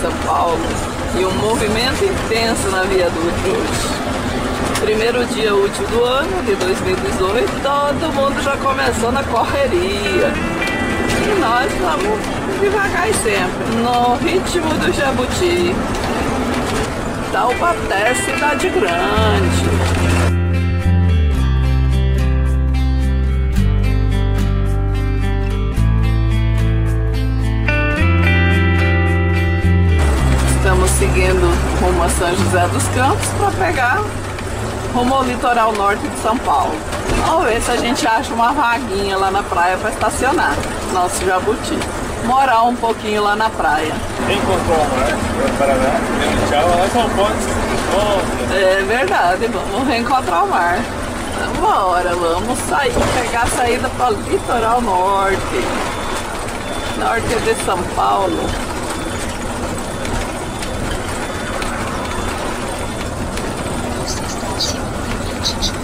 São Paulo, e um movimento intenso na Via Dutra. Primeiro dia útil do ano, de 2018, todo mundo já começou na correria. E nós vamos devagar e sempre, no ritmo do Jabuti. Taubaté, cidade grande. A São José dos Campos para pegar rumo ao litoral norte de São Paulo. Vamos ver se a gente acha uma vaguinha lá na praia para estacionar. Nosso Jabuti. Morar um pouquinho lá na praia. Encontrou o mar, Paraná, tchau, lá São se É verdade, vamos reencontrar o mar. Vambora, vamos sair, pegar a saída para o litoral norte. Norte de São Paulo.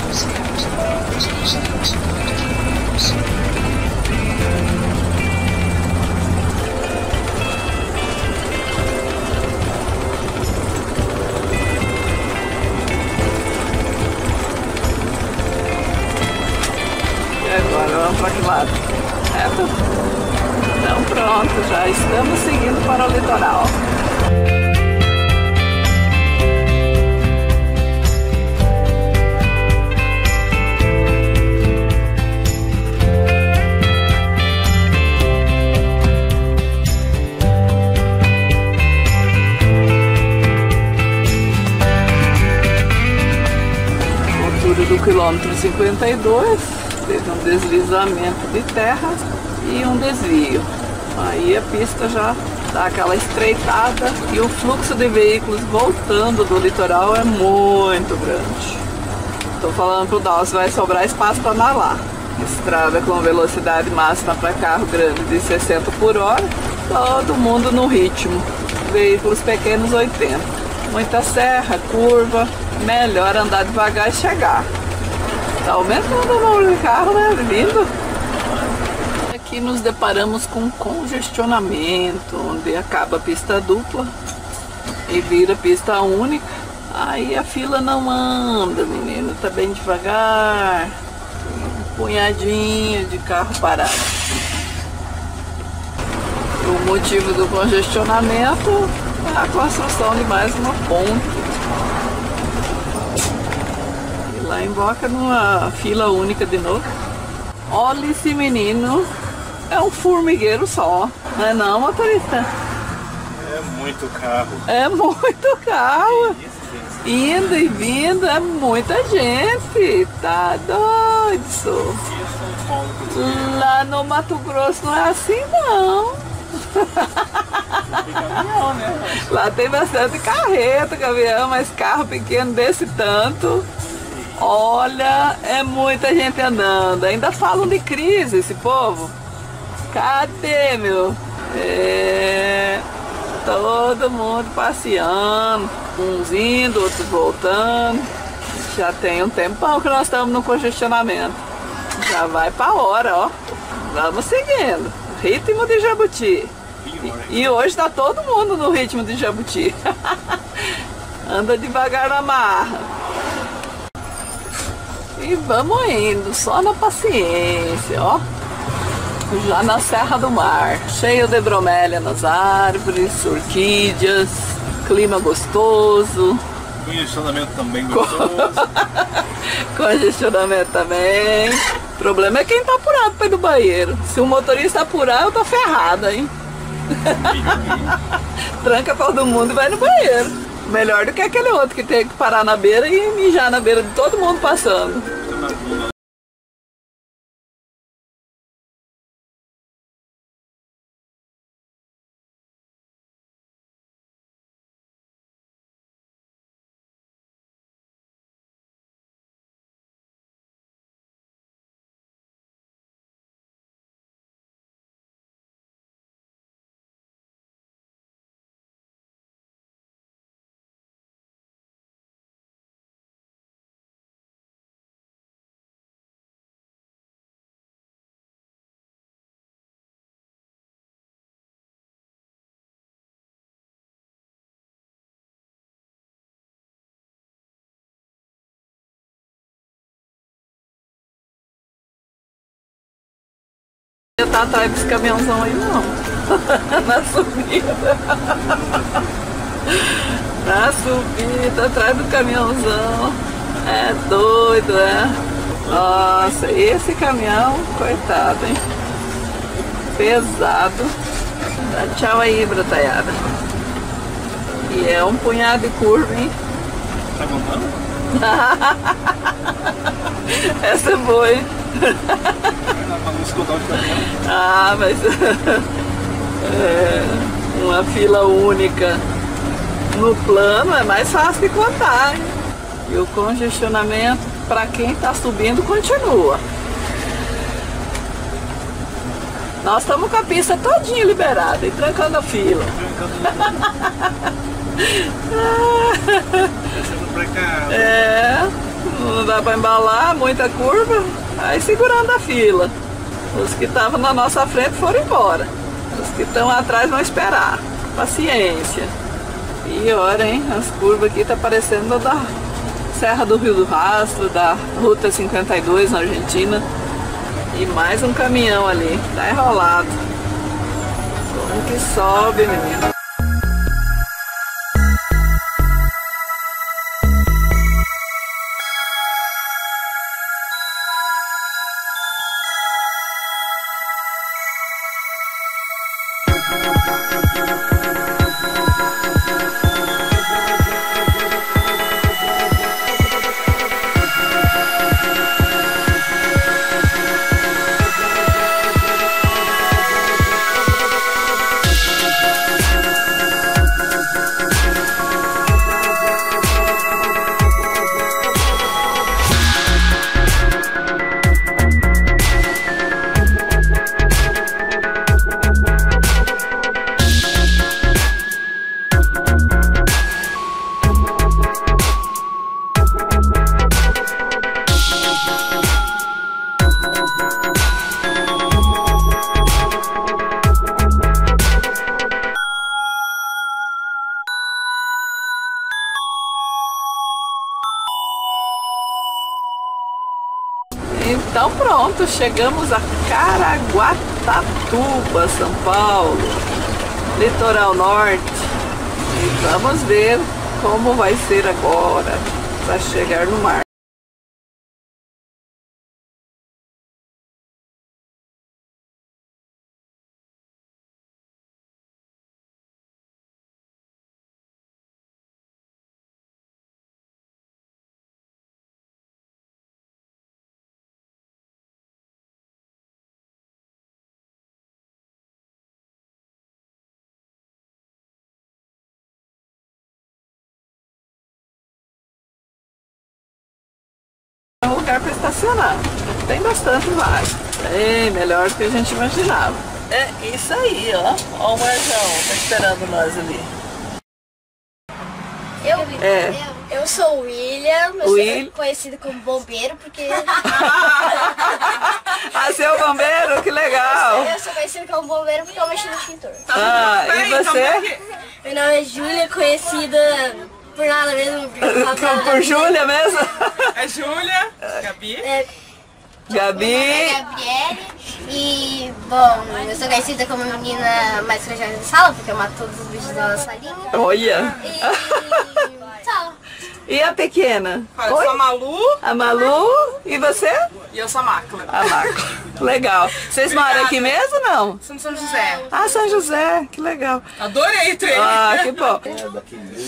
E agora, vamos para que lado? Reto? Então pronto, já estamos seguindo para o litoral. 52, teve um deslizamento de terra e um desvio. Aí a pista já dá aquela estreitada e o fluxo de veículos voltando do litoral é muito grande. Estou falando pro Dalcio, vai sobrar espaço para lá. Estrada com velocidade máxima para carro grande de 60 por hora, todo mundo no ritmo. Veículos pequenos 80. Muita serra, curva, melhor andar devagar e chegar. Tá aumentando o número de carro, né? Lindo. Aqui nos deparamos com congestionamento, onde acaba a pista dupla e vira pista única. Aí a fila não anda, menino, tá bem devagar. Um punhadinho de carro parado. O motivo do congestionamento é a construção de mais uma ponte. E lá em Boca, numa fila única de novo. Olha esse menino, é um formigueiro só, não é não, motorista? É muito carro. É muito carro. Indo e vindo, é muita gente. Tá doido. Lá no Mato Grosso não é assim não. Lá tem bastante carreta, caminhão, mas carro pequeno desse tanto. Olha, é muita gente andando. Ainda falam de crise esse povo. Cadê, meu? É, todo mundo passeando, uns indo, outros voltando. Já tem um tempão que nós estamos no congestionamento. Já vai pra hora, ó. Vamos seguindo. Ritmo de jabuti. E, hoje tá todo mundo no ritmo de jabuti. Anda devagar na marra. E vamos indo, só na paciência, ó. Já na Serra do Mar, cheio de bromélia nas árvores, orquídeas, clima gostoso. Congestionamento também gostoso. Congestionamento também. O problema é quem tá apurado para ir do banheiro. Se o motorista apurar, eu tô ferrada, hein? Tranca todo mundo e vai no banheiro. Melhor do que aquele outro que tem que parar na beira e mijar na beira de todo mundo passando. Tá atrás desse caminhãozão aí não. Na subida. Na subida, atrás do caminhãozão. É doido, é? Nossa, esse caminhão, coitado, hein? Pesado. Dá tchau aí, brataiada. E é um punhado de curva, hein? Tá contando? Essa é boa, hein? Ah, mas é, uma fila única no plano é mais fácil de contar. hein? E o congestionamento para quem está subindo continua. Nós estamos com a pista todinha liberada e trancando a fila. Descendo pra. É, não dá para embalar, muita curva, aí segurando a fila. Os que estavam na nossa frente foram embora. Os que estão atrás vão esperar. Paciência. E olha, hein, as curvas aqui tá parecendo da Serra do Rio do Rastro, da Ruta 52 na Argentina. E mais um caminhão ali, tá enrolado. Como que sobe, menino? Então pronto, chegamos a Caraguatatuba, São Paulo, litoral norte. E vamos ver como vai ser agora para chegar no mar. Lugar para estacionar. Tem bastante vaga. Bem melhor do que a gente imaginava. É isso aí, ó. Ó o Marjão, tá esperando nós ali. Eu, É. eu, eu sou o William, eu Will- sou conhecido como bombeiro, porque Ah, seu bombeiro, que legal! eu sou conhecido como bombeiro porque eu mexi no extintor. Ah, e você? Meu nome é Júlia, conhecida por nada mesmo. Por, Por Júlia mesmo? É Júlia, Gabi. É, Gabi. Gabriele. E, bom, eu sou conhecida como a menina mais corajosa da sala, porque eu mato todos os bichos da salinha. Olha. E. E a pequena? Eu sou a Malu A Malu? E você? e eu sou a Mácula. A Marco. Legal. Vocês moram aqui mesmo ou não? Sou de São José. Ah, São José. Que legal. Adorei o treino. Ah, que bom.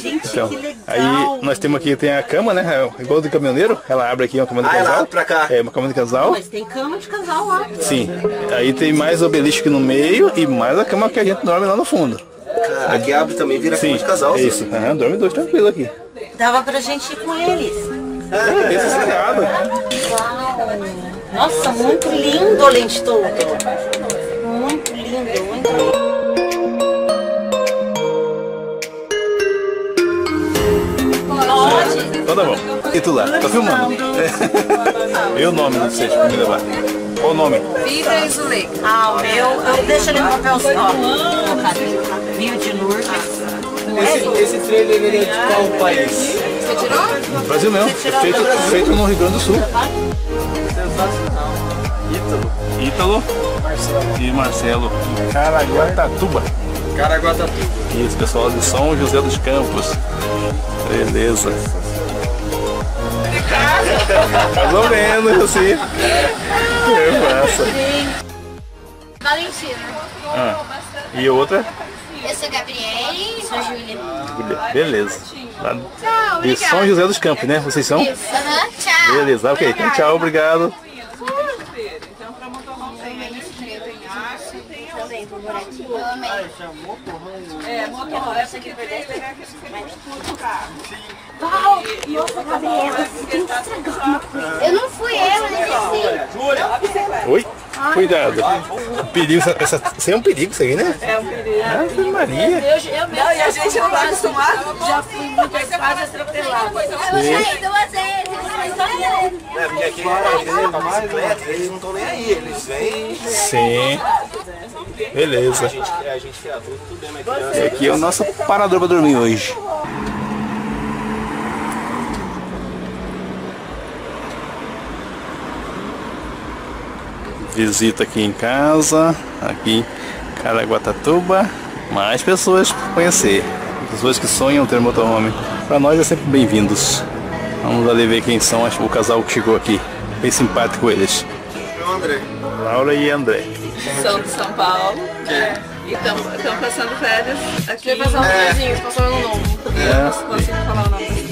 Então, aí nós temos aqui, tem a cama, né? É igual do caminhoneiro. Ela abre aqui uma cama de Ah, casal. pra cá. É uma cama de casal. Mas tem cama de casal lá. Sim. Aí tem mais obelisco aqui no meio e mais a cama que a gente dorme lá no fundo. Cara, aqui abre também, vira Sim, cama de casal. é isso. Aham, dorme dois tranquilo aqui. Dava pra gente ir com eles. É, sossegado. Nossa, muito lindo além de tudo. Muito lindo, muito lindo. Então tá bom. E tu lá? Tá filmando? E o nome de vocês pra me levar? Qual o nome? Viva e Zuleika. Ah, o meu, eu deixo ele no. Ó, aqui. Vinho de Lourdes. Esse, esse trailer ele é de qual país? Brasil mesmo. É feito, feito no Rio Grande do Sul. Sensacional. Ítalo. Ítalo e Marcelo. Caraguatatuba. Caraguatatuba. Isso, pessoal de São José dos Campos. Beleza. Mais ou menos, assim. Que massa. Valentina. Ah, e outra? Eu sou Gabriele e sou Júlia. Be- Beleza. Tchau, De São José dos Campos, né? Vocês são? Aham, tchau. Beleza, ok. Então, tchau, obrigado. É, você. Eu não fui eu, eu desci. Oi? Cuidado. Perigo, essa, essa, isso é um perigo isso aí, né? É um perigo. Ave Maria. Não, e a gente não tá acostumado. Já fui Eu saí duas vezes. É, porque aqui é bicicleta, eles não estão nem aí, eles vêm. Sim. Beleza. A gente, a gente é adulto, tudo bem, mas. Esse aqui é o nosso parador para dormir hoje. Visita aqui em casa, aqui em Caraguatatuba. Mais pessoas para conhecer. Pessoas que sonham ter motorhome. Para nós é sempre bem-vindos. Vamos ali ver quem são o casal que chegou aqui. Bem simpático eles. André. Laura e André. São de São Paulo. E estão passando férias aqui. Passar um vizinhos, passando no nome. Eu não consigo falar o nome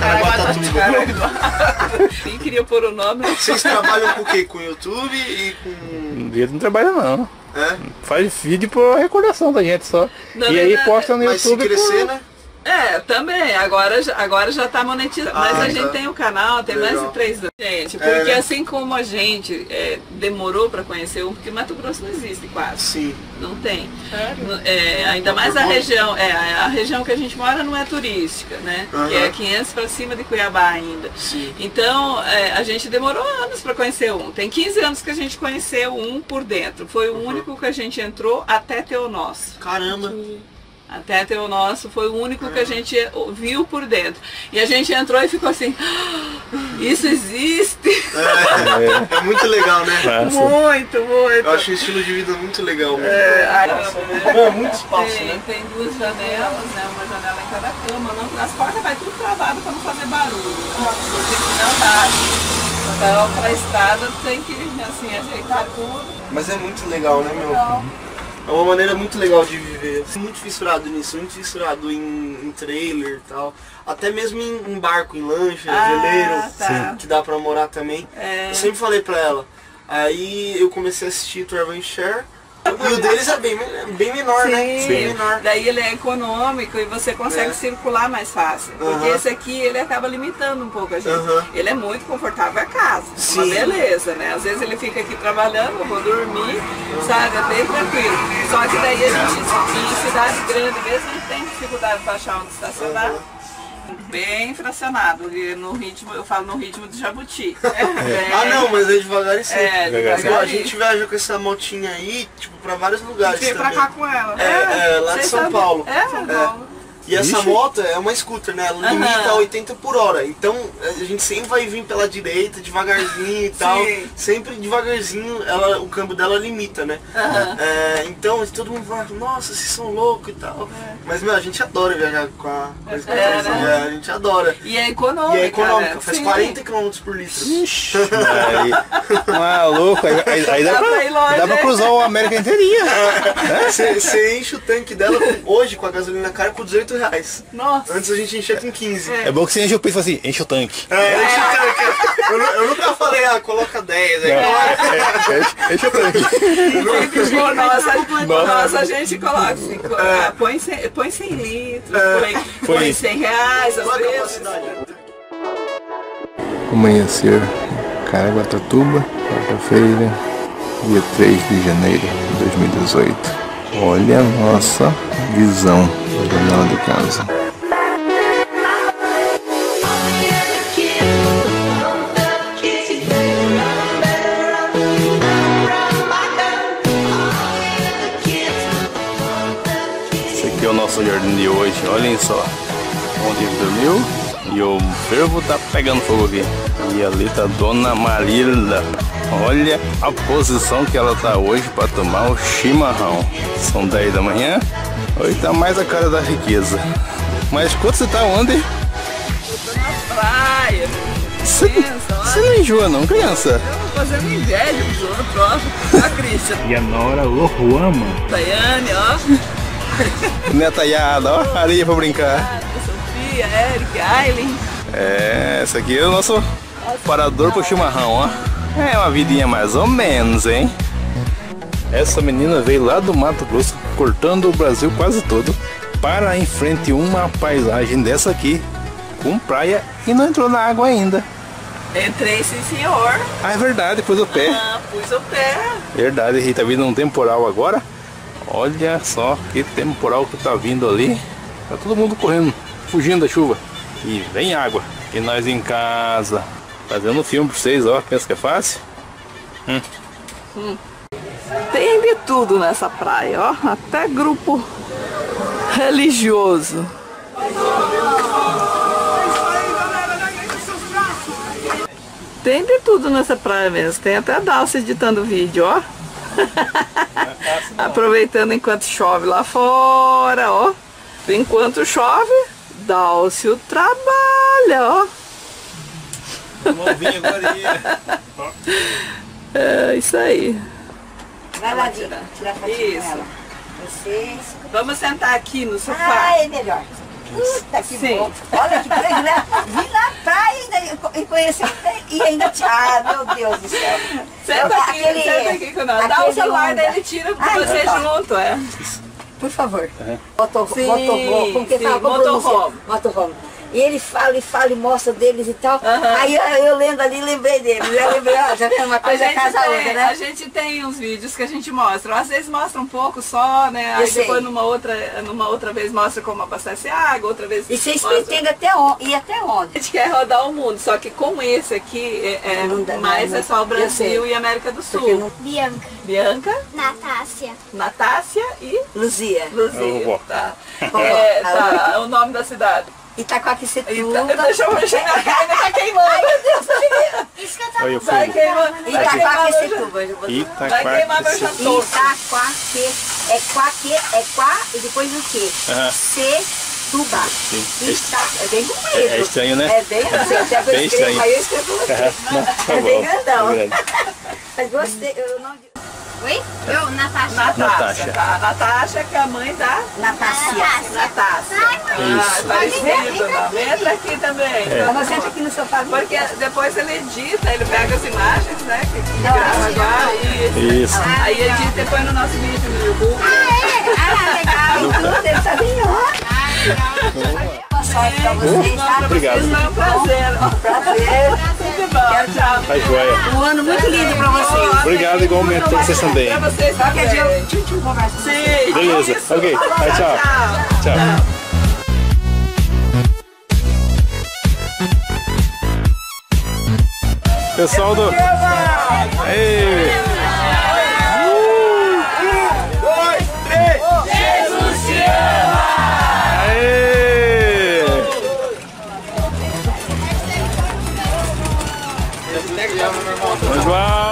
Caraguatatuba. Quem queria pôr o nome? Vocês trabalham com o quê? Com YouTube e com. Ele não trabalha não. É? Faz vídeo por recordação da gente só. Na e aí verdade, posta no Mas se YouTube. crescer, por- né? É, também. Agora, já- agora já tá monetizado. Mas Ah, a gente tá. tem o canal, tem mais Legal. de três anos. Gente, É, porque né? assim como a gente é, demorou para conhecer um, porque Mato Grosso não existe quase. Sim. Não tem. No- é, ainda mais a região, é, a região que a gente mora não é turística, né? Que é Aham. 500 para cima de Cuiabá ainda. Sim. Então, é, a gente demorou anos para conhecer um. Tem 15 anos que a gente conheceu um por dentro. Foi o único que a gente entrou até ter o nosso. Caramba. Até ter o nosso foi o único que a gente viu por dentro. E a gente entrou e ficou assim, "Ah, isso existe? É, é muito legal, né? Muito, muito. Eu acho o estilo de vida muito legal. Muito. É, É muito espaço, Tem, né? tem duas janelas, né? Uma janela em cada cama. Não, as portas vai tudo travado para não fazer barulho. Porque não dá. Então, para a estrada tem que assim, ajeitar tudo. Mas é muito legal, né, meu? É uma maneira muito legal de viver. Muito fissurado nisso, muito fissurado em, em trailer e tal. Até mesmo em, em barco, em lancha, Ah, veleiro, tá. que dá pra morar também. É. Eu sempre falei pra ela. Aí eu comecei a assistir Travel Share. E o deles é bem, bem menor, né? Sim, Bem menor. daí ele é econômico e você consegue É. circular mais fácil. Porque Aham. esse aqui ele acaba limitando um pouco a gente. Aham. Ele é muito confortável a casa. Sim. Uma beleza, né? Às vezes ele fica aqui trabalhando, vou dormir, sabe? É bem tranquilo. Só que daí a gente, em cidade grande mesmo, a gente tem dificuldade para achar onde estacionar. Bem fracionado, e no ritmo, eu falo no ritmo do jabuti. É, Ah não, mas é devagar e sempre. É, Devagar. Pô, a gente viaja com essa motinha aí, tipo, pra vários lugares Veio pra também. cá com ela. É, é, lá de São Paulo. É, São Paulo. E essa Ixi. moto é uma scooter, né? Ela limita Aham. a 80 por hora. Então a gente sempre vai vir pela direita, devagarzinho e tal. Sim. Sempre devagarzinho, ela, o câmbio dela limita, né? É, então todo mundo fala, nossa, vocês são loucos e tal. Mas meu, a gente adora viajar com a com a scooter. É, né? É, a gente adora. E é econômica. E é econômica, né? faz Sim. 40 km por litro. Ixi, aí, maluco, aí, aí- aí dá, Dá pra, pra longe, dá pra cruzar o América inteirinha. Você você enche o tanque dela com- hoje com a gasolina cara com 18 reais. Nossa. Antes a gente enchia com 15. É bom que você enche o peito e fala assim, enche o tanque. É, enche o tanque. Eu, eu nunca falei, ah, coloca 10. Aí É, coloca é, enche, o tanque. Por nossa, Nossa. nossa, a gente coloca assim, co- ah, põe, 100, põe 100 litros, põe, Põe. põe 100 reais, às Qual a vezes. capacidade? Amanhecer Caraguatatuba, quarta-feira, dia 3 de janeiro de 2018. Olha a nossa visão da janela de casa. Esse aqui é o nosso jardim de hoje, olhem só. Onde ele dormiu e o fervo tá pegando fogo aqui. E ali tá Dona Marilda Olha a posição que ela tá hoje para tomar o chimarrão. São 10 da manhã. Hoje tá mais a cara da riqueza. Mas quando você tá onde? Praia, Você, você não enjoa não, criança. fazendo inveja dos outros, ó. A Cristian, E a Nora Lohuama. Daiane, ó. Netaiada, ó, areia pra brincar. Sofia, Eric, Aileen. É, esse aqui é o nosso parador pro chimarrão, ó. É uma vidinha mais ou menos, hein? Essa menina veio lá do Mato Grosso, cortando o Brasil quase todo, para em frente uma paisagem dessa aqui, com praia, e não entrou na água ainda. Entrei, sim, senhor. Ah, é verdade, pôs o pé. Ah, pus o pé. Verdade, e tá vindo um temporal agora. Olha só que temporal que tá vindo ali. Tá todo mundo correndo, fugindo da chuva. E vem água. E nós em casa, fazendo filme pra vocês, ó. Pensa que é fácil? Tem de tudo nessa praia, ó. Até grupo religioso. Tem de tudo nessa praia mesmo. Tem até Dalce editando vídeo, ó. Aproveitando enquanto chove lá fora, ó. Enquanto chove, Dalcio trabalha, ó. É isso aí. Vai lá, Dina. Tirar foto com Isso. ela. Vocês. Vamos sentar aqui no sofá. Ah, é melhor. Puta que Sim. bom. Olha que privilégio. Vim na praia ainda, e conheci e ainda te. Ah, meu Deus do céu. Senta aqui, Aquele- senta aqui com nós. Dá o celular, onda. daí ele tira pra Ai, você tá. junto, é. Por favor. Motor, Sim, motorhome. Como que sim, fala? Como motorhome. Motorhome. E ele fala e fala e mostra deles e tal. Aham. Aí eu, eu lendo ali, lembrei dele. Eu lembrei, ó, tá vendo? Uma A coisa gente, casa a tem, outra, a né? gente tem uns vídeos que a gente mostra. Às vezes mostra um pouco só, né? Aí Eu sei. depois numa outra, numa outra vez mostra como abastece água, outra vez. E vocês mostra- pretendem até onde? Ir até onde? A gente quer rodar o mundo, só que com esse aqui, é, é, mais é só o Brasil e América do Sul. não- Bianca. Bianca, Natácia. Natácia e Luzia. Luzia. Tá. É, tá, é o nome da cidade. Itacoaquecetuba. Ita- Deixa eu mexer na ainda tá queimando. Isso que eu tava Olha Vai queimando. Vai queimar meu Itacoaquecetuba. Vai queimar meu jantor. Itaquaque. É quaque, é quá e depois o quê? Cetuba. Sim. Ita, é bem comprido. É- é estranho, né? É bem assim, até Bem estranho. aí eu escrevo você. Não, tá É bem grandão. É. Mas gostei, eu não... Oi? Eu, Natasha. Natasha, Natasha. tá? Natasha, que é a mãe da Natácia. Natasha. Isso. Ah, parecido, não? Entra aqui também. Ela senta aqui no sofá. Porque depois ele edita, ele pega as imagens, né? Que, Não, grava assim, agora. Isso. Isso. Aí edita e põe no nosso vídeo no YouTube. Ah, legal. Tudo, ele tá bem ó. Boa sorte pra vocês, tá? Obrigado. É um prazer. ó. Prazer. Tudo bom, tchau. Tá joia. Um ano muito lindo pra vocês. Obrigado igualmente pra vocês também. Pra vocês Qualquer dia também. eu tchum, tchum, converso. Sim. Beleza. isso. Ok. Vai, tchau. Tchau. Pessoal do. Ei! Vamos, João!